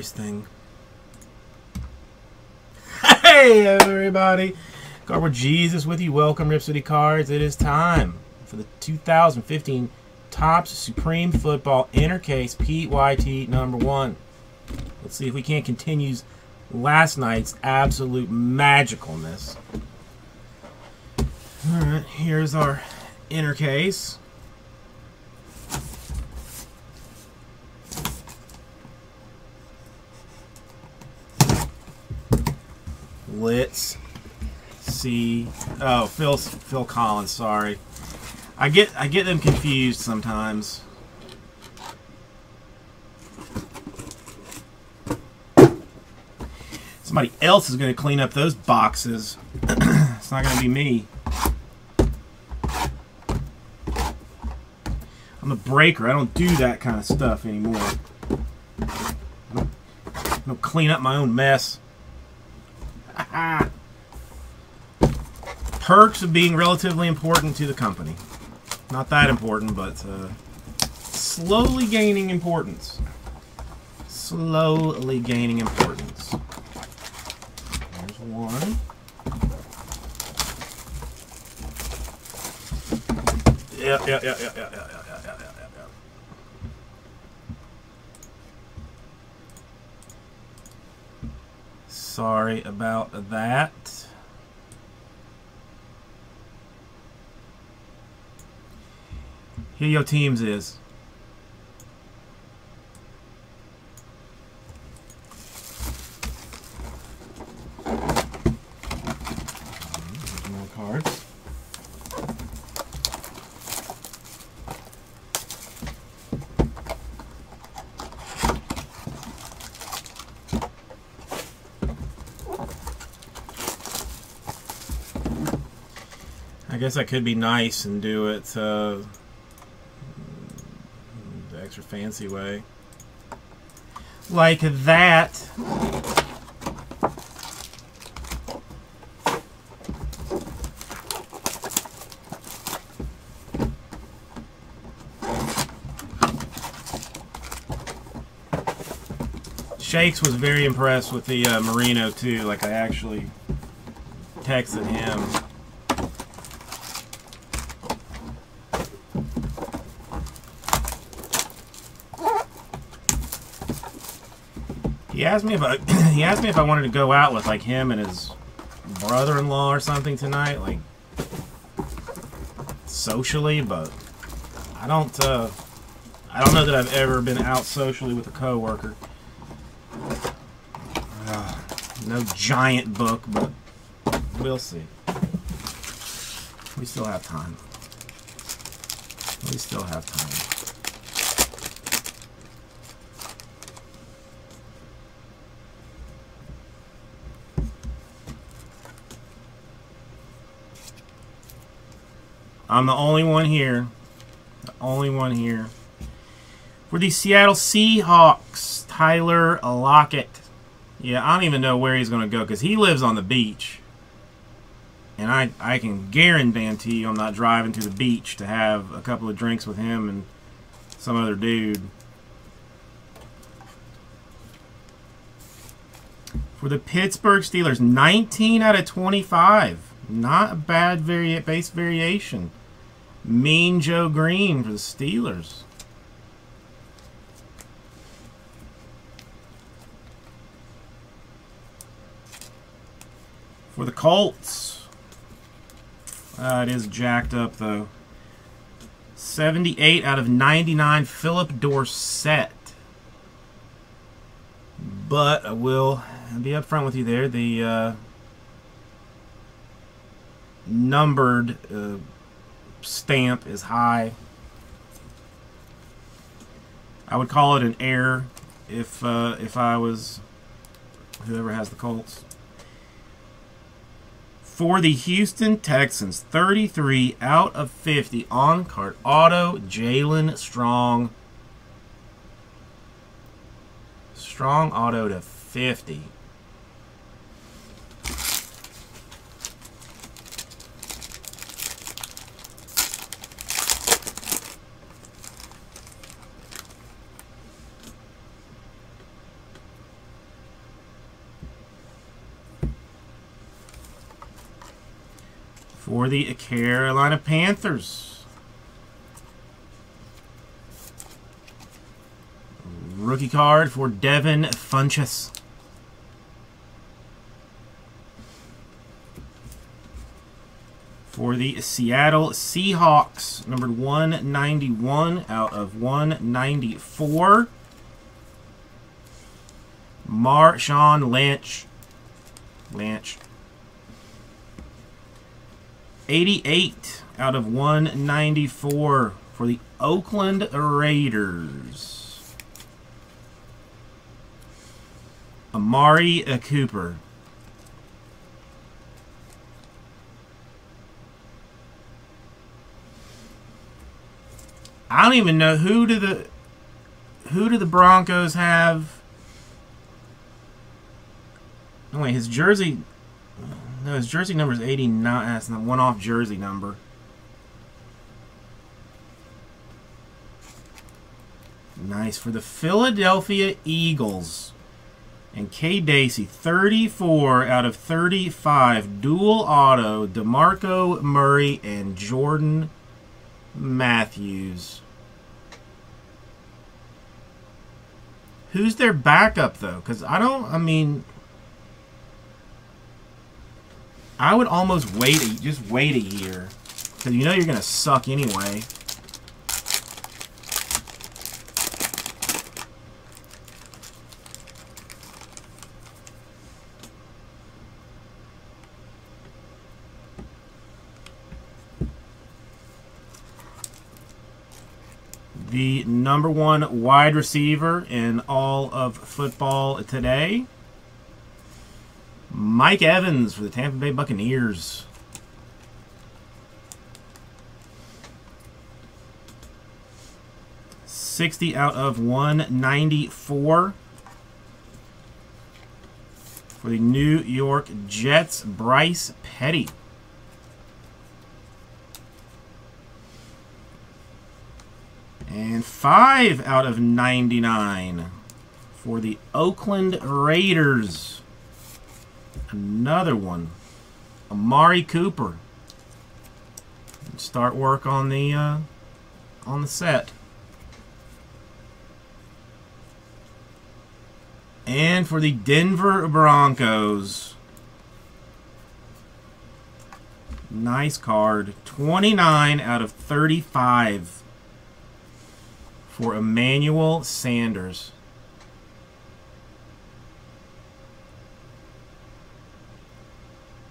thing. Hey everybody, Cardboard Jesus with you. Welcome Rip City Cards. It is time for the 2015 Topps Supreme Football Inner Case PYT number one. Let's see if we can't continue last night's absolute magicalness. Alright, here's our inner case. Let's see. Oh, Phil Phil Collins. Sorry, I get I get them confused sometimes. Somebody else is going to clean up those boxes. it's not going to be me. I'm a breaker. I don't do that kind of stuff anymore. I don't, clean up my own mess. Perks of being relatively important to the company. Not that important, but uh, slowly gaining importance. Slowly gaining importance. There's one. Yeah, yeah, yeah, yeah, yeah. Sorry about that. Here your teams is. There's more cards. I guess I could be nice and do it uh, the extra fancy way. Like that. Shakes was very impressed with the uh, Marino too. Like I actually texted him. He asked me if I he asked me if I wanted to go out with like him and his brother-in-law or something tonight, like socially, but I don't uh I don't know that I've ever been out socially with a coworker. Uh, no giant book, but we'll see. We still have time. We still have time. I'm the only one here. The only one here. For the Seattle Seahawks, Tyler Lockett. Yeah, I don't even know where he's going to go because he lives on the beach. And I, I can guarantee you I'm not driving to the beach to have a couple of drinks with him and some other dude. For the Pittsburgh Steelers, 19 out of 25. Not a bad vari base variation. Mean Joe Greene for the Steelers. For the Colts. Uh, it is jacked up, though. 78 out of 99, Phillip Dorsett. But I will be upfront with you there. The uh, numbered uh, stamp is high. I would call it an error if uh, if I was whoever has the Colts. For the Houston Texans, 33 out of 50 on card auto, Jaelen Strong. Strong auto to 50. For the Carolina Panthers. Rookie card for Devin Funchess. For the Seattle Seahawks, numbered 191 out of 194. Marshawn Lynch. Lynch. 88 out of 194 for the Oakland Raiders. Amari Cooper. I don't even know who do the who do the Broncos have Oh, wait, his jersey... No, his jersey number is 89. That's not one off jersey number. Nice for the Philadelphia Eagles. And K. Dacey, 34 out of 35. Dual auto, DeMarco Murray and Jordan Matthews. Who's their backup, though? Because I don't, I mean, I would almost wait, a, just wait a year. Because you know you're going to suck anyway. the number one wide receiver in all of football today. Mike Evans for the Tampa Bay Buccaneers. Sixty out of one ninety four for the New York Jets. Bryce Petty. And five out of 99 for the Oakland Raiders. Another one. Amari Cooper. Start work on the uh, on the set. And for the Denver Broncos. Nice card. 29 out of 35 for Emmanuel Sanders.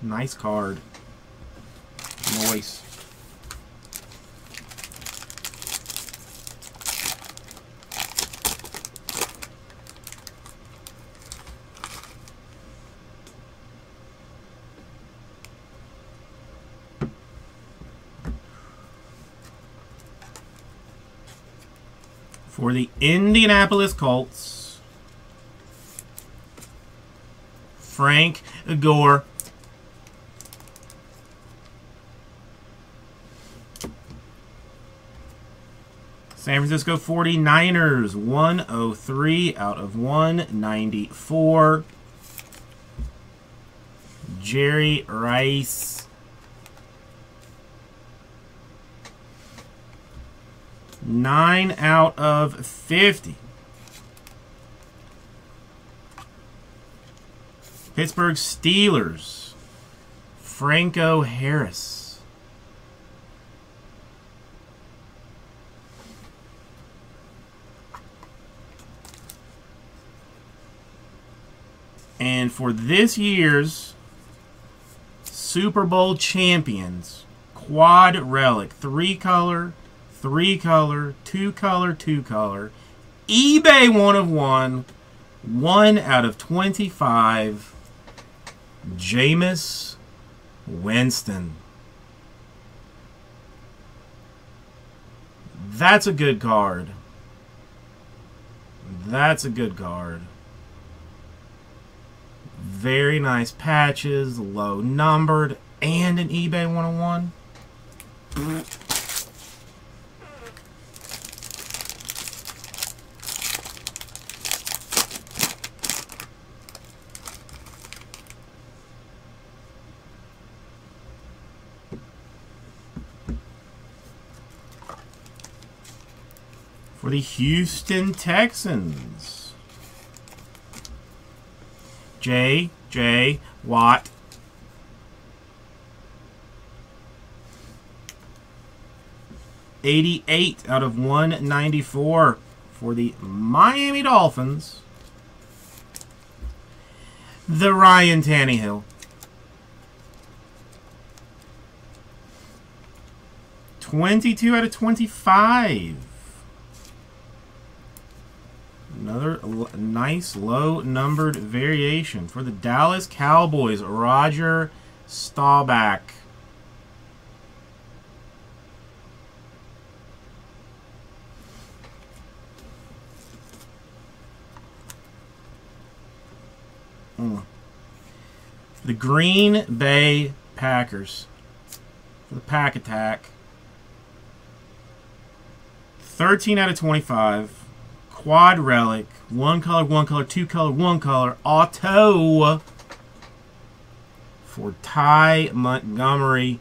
Nice card. Nice. For the Indianapolis Colts, Frank Gore San Francisco 49ers, 103 out of 194. Jerry Rice. Nine out of 50. Pittsburgh Steelers. Franco Harris. And for this year's Super Bowl champions, quad relic, three color, three color, two color, two color, eBay one of one, one out of 25, Jameis Winston. That's a good card. That's a good card. Very nice patches, low numbered, and an eBay 101. For the Houston Texans. J. J. Watt. Eighty-eight out of one ninety-four for the Miami Dolphins. The Ryan Tannehill. 22 out of 25. Another nice low numbered variation for the Dallas Cowboys. Roger Staubach. Mm. The Green Bay Packers. For the Pack Attack. 13 out of 25. Quad Relic. One color, one color, two color, one color. Auto. For Ty Montgomery.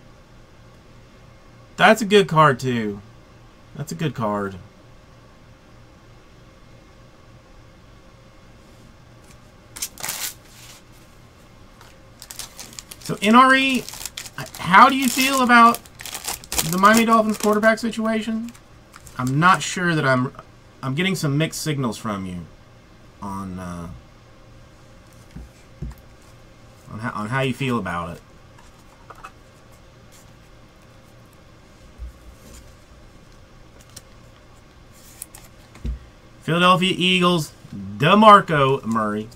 That's a good card, too. That's a good card. So, NRE, how do you feel about the Miami Dolphins quarterback situation? I'm not sure that I'm I'm getting some mixed signals from you on uh, on how on how you feel about it. Philadelphia Eagles, DeMarco Murray.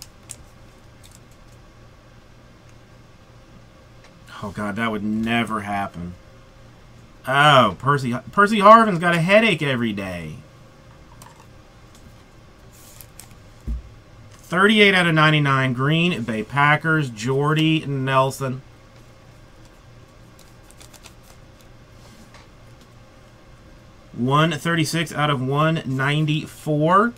Oh god, that would never happen. Oh, Percy Percy Harvin's got a headache every day. 38 out of 99, Green Bay Packers, Jordy Nelson. One thirty-six out of one ninety-four.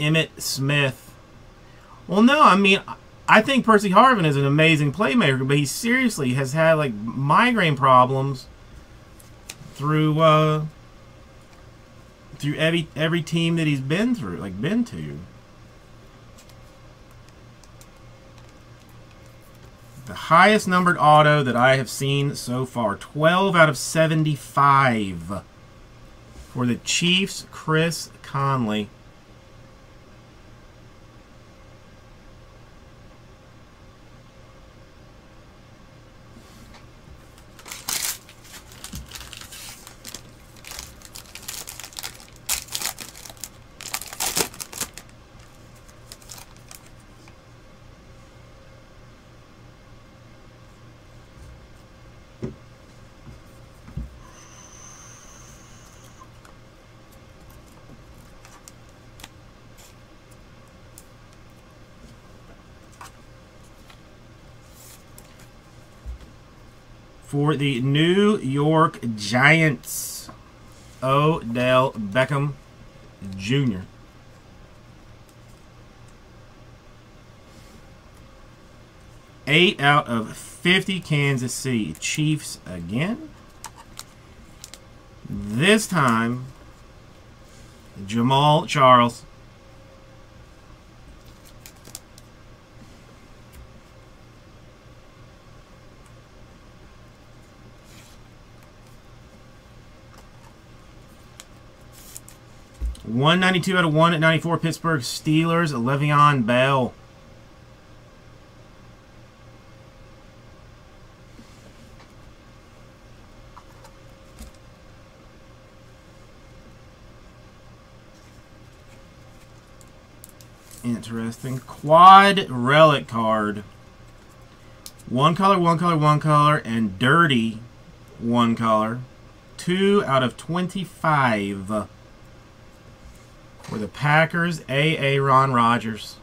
Emmitt Smith. Well, no, I mean, I think Percy Harvin is an amazing playmaker, but he seriously has had like migraine problems through uh, through every every team that he's been through, like been to. The highest numbered auto that I have seen so far, 12 out of 75 for the Chiefs, Chris Conley. For the New York Giants, Odell Beckham Jr. Eight out of 50 Kansas City Chiefs again. This time, Jamaal Charles. One ninety-two out of one at ninety-four. Pittsburgh Steelers. Le'Veon Bell. Interesting. Quad relic card. One color, one color, one color, and dirty one color. Two out of 25 for the Packers, A.A. Ron Rodgers.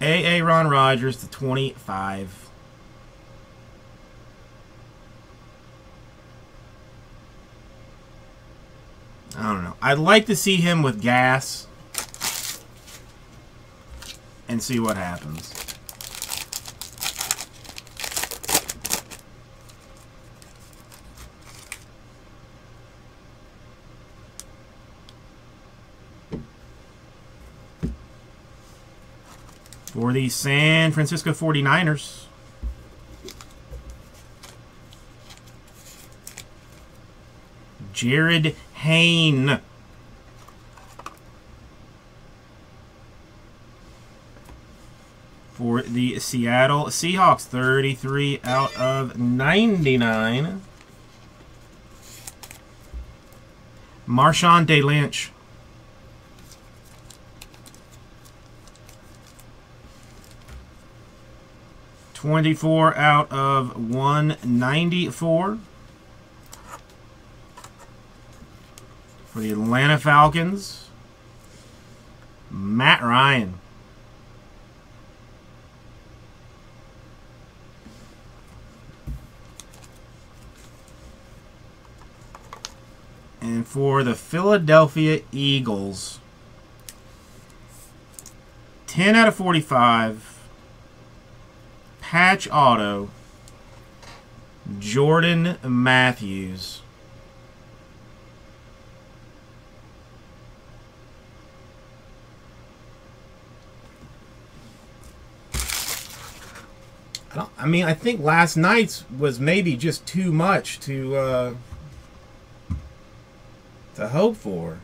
A.A. Ron Rodgers to 25. I don't know. I'd like to see him with gas and see what happens. For the San Francisco 49ers. Jarryd Hayne. For the Seattle Seahawks, 33 out of 99. Marshawn Day Lynch. Twenty-four out of one ninety-four for the Atlanta Falcons. Matt Ryan. And for the Philadelphia Eagles, 10 out of 45, patch auto, Jordan Matthews. I, don't, I mean, I think last night's was maybe just too much to uh, to hope for.